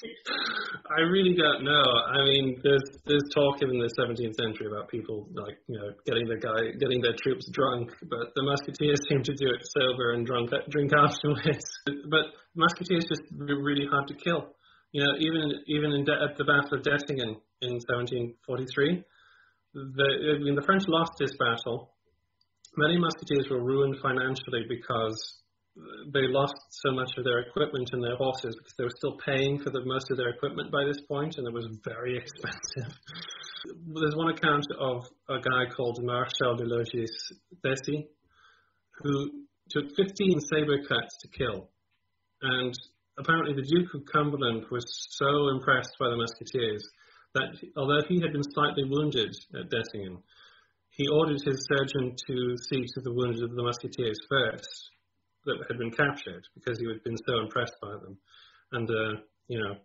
I really don't know. I mean, there's there's talk in the 17th century about people like you know getting their guy getting their troops drunk, but the musketeers seem to do it sober and drunk drink afterwards. But musketeers just really hard to kill. You know, even even in de- at the Battle of Dettingen in 1743, the I mean the French lost this battle many musketeers were ruined financially because they lost so much of their equipment and their horses because they were still paying for the, most of their equipment by this point, and it was very expensive. There's one account of a guy called Marshal de Logis Dessy, who took 15 saber cuts to kill, and apparently the Duke of Cumberland was so impressed by the musketeers that although he had been slightly wounded at Dettingen, he ordered his surgeon to see to the wounds of the musketeers first that had been captured because he had been so impressed by them. And, uh, you know,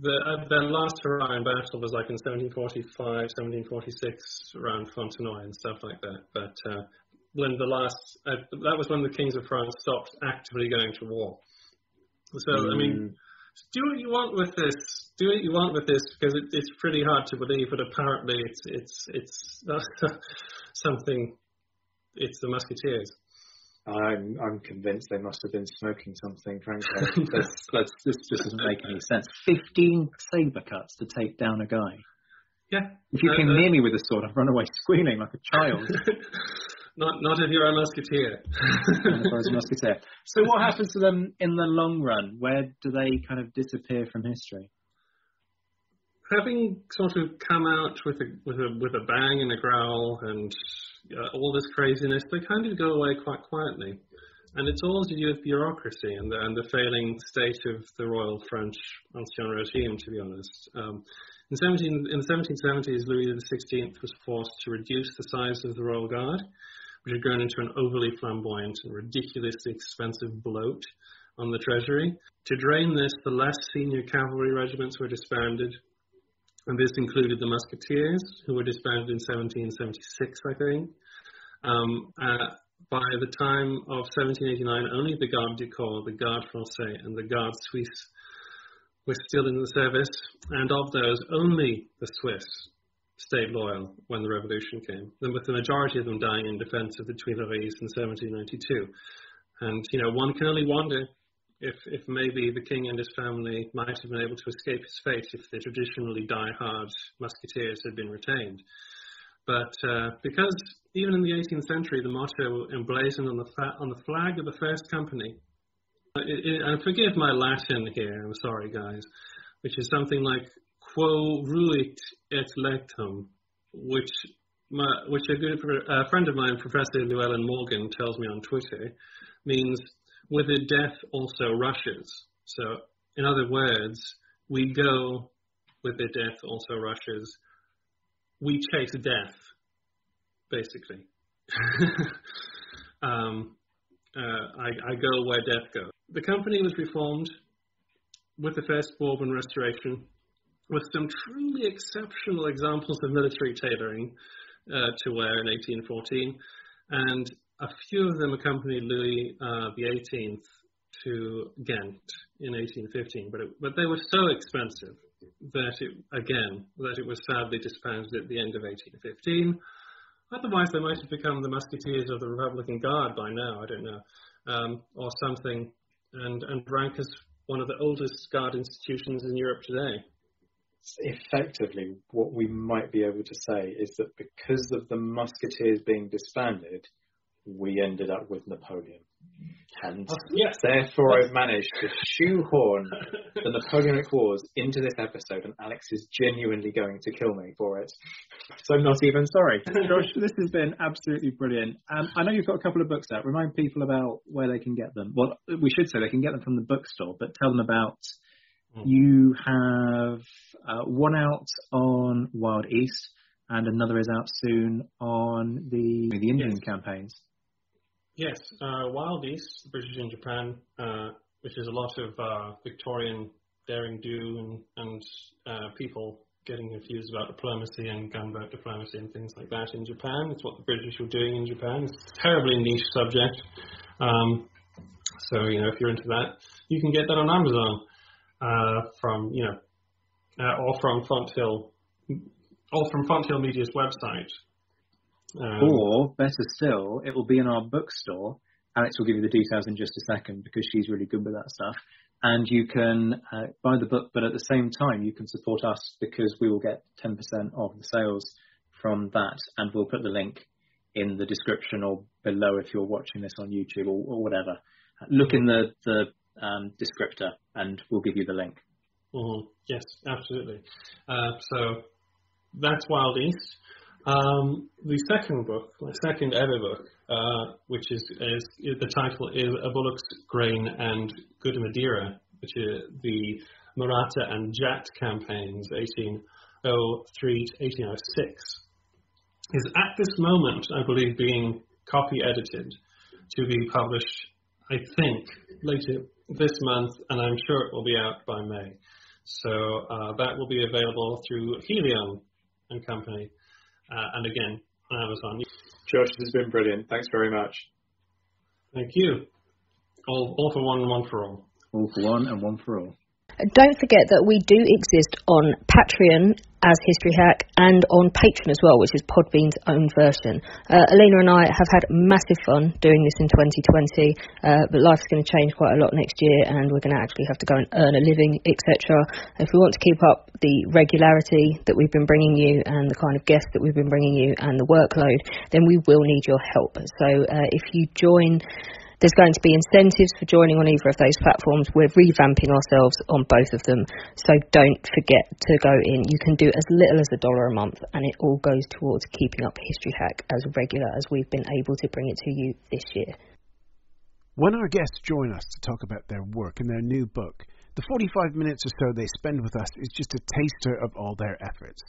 the, uh, their last Hurrah in battle was like in 1745, 1746 around Fontenoy and stuff like that. But uh, when the last, uh, that was when the kings of France stopped actively going to war. So, mm. I mean, mm do what you want with this. Do what you want with this because it, it's pretty hard to believe, but apparently it's it's it's something. It's the Musketeers. I'm I'm convinced they must have been smoking something. Frankly, that's, that's, this just doesn't make any sense. Fifteen saber cuts to take down a guy. Yeah. If you Uh, came uh, near me with a sword, I'd run away squealing like a child. not not if you're a musketeer. if I was a musketeer. So what happens to them in the long run? Where do they kind of disappear from history? Having sort of come out with a with a with a bang and a growl and uh, all this craziness, they kind of go away quite quietly. And it's all to do with bureaucracy and the, and the failing state of the royal French ancien regime, to be honest. Um, in, 17, in the 1770s, Louis XVI was forced to reduce the size of the Royal Guard, which had grown into an overly flamboyant and ridiculously expensive bloat on the treasury. To drain this, the less senior cavalry regiments were disbanded, and this included the Musketeers, who were disbanded in 1776, I think. Um, uh, by the time of 1789, only the Garde du Corps, the Garde Français, and the Garde Suisse were still in the service, and of those, only the Swiss stayed loyal when the revolution came, with the majority of them dying in defense of the Tuileries in 1792. And, you know, one can only wonder if, if maybe the king and his family might have been able to escape his fate if the traditionally die-hard musketeers had been retained. But uh, because even in the 18th century, the motto emblazoned on the, fa- on the flag of the first company, it, and forgive my Latin here, I'm sorry guys, which is something like quo ruit et lethum, which my, which a good a friend of mine, Professor Llewellyn Morgan, tells me on Twitter, means whither death also rushes. So, in other words, we go whither death also rushes. We chase death, basically. um, uh, I, I go where death goes. The company was reformed with the first Bourbon Restoration, with some truly exceptional examples of military tailoring uh, to wear in 1814, and a few of them accompanied Louis uh, XVIII to Ghent in 1815, but, it, but they were so expensive that it, again, that it was sadly disbanded at the end of 1815. Otherwise, they might have become the Musketeers of the Republican Guard by now, I don't know, um, or something, and, and rank as one of the oldest guard institutions in Europe today. Effectively, what we might be able to say is that because of the Musketeers being disbanded, we ended up with Napoleon. And yes. therefore, I've managed to shoehorn the Napoleonic Wars into this episode, and Alex is genuinely going to kill me for it. So I'm not even sorry. Josh, this has been absolutely brilliant. Um, I know you've got a couple of books out. Remind people about where they can get them. Well, we should say they can get them from the bookstore, but tell them about. Mm. You have uh, one out on Wild East, and another is out soon on the the Indian Yes. campaigns. Yes, uh, Wild East, British in Japan, uh, which is a lot of uh, Victorian daring do and, and uh, people getting confused about diplomacy and gunboat diplomacy and things like that in Japan. It's what the British were doing in Japan. It's a terribly niche subject. Um, so, you know, if you're into that, you can get that on Amazon uh, from, you know, uh, or from Fonthill, or from Fonthill Media's website. Um, Or better still, it will be in our bookstore. Alex will give you the details in just a second because she's really good with that stuff. And you can uh, buy the book, but at the same time, you can support us because we will get 10% of the sales from that. And we'll put the link in the description or below if you're watching this on YouTube or, or whatever. Look in the, the um, descriptor and we'll give you the link. Mhm. Yes, absolutely. Uh, so that's Wild East. Um, the second book, my second ever book, uh, which is, is, is the title is A Bullock's Grain and Good Madeira, which is the Maratha and Jat campaigns, 1803 to 1806, is at this moment, I believe, being copy edited to be published, I think, later this month, and I'm sure it will be out by May. So uh, that will be available through Helion and Company, uh, and again on Amazon. Josh, this has been brilliant. Thanks very much. Thank you. All, all for one and one for all. All for one and one for all. Don't forget that we do exist on Patreon as History Hack and on Patreon as well, which is Podbean's own version. Uh, and I have had massive fun doing this in 2020, uh, but life's going to change quite a lot next year, and we're going to actually have to go and earn a living, etc. If we want to keep up the regularity that we've been bringing you and the kind of guests that we've been bringing you and the workload, then we will need your help. So uh, if you join there's going to be incentives for joining on either of those platforms. We're revamping ourselves on both of them, so don't forget to go in. You can do as little as a dollar a month, and it all goes towards keeping up History Hack as regular as we've been able to bring it to you this year. When our guests join us to talk about their work and their new book, the 45 minutes or so they spend with us is just a taster of all their efforts.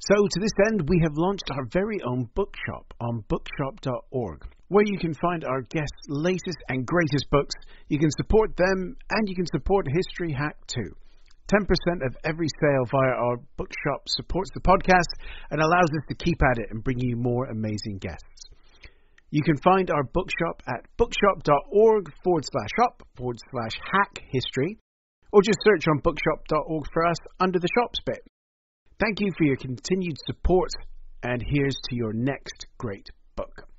So, to this end, we have launched our very own bookshop on bookshop.org where you can find our guests' latest and greatest books. You can support them and you can support History Hack too. 10% of every sale via our bookshop supports the podcast and allows us to keep at it and bring you more amazing guests. You can find our bookshop at bookshop.org forward slash shop forward slash hack history, or just search on bookshop.org for us under the shops bit. Thank you for your continued support, and here's to your next great book.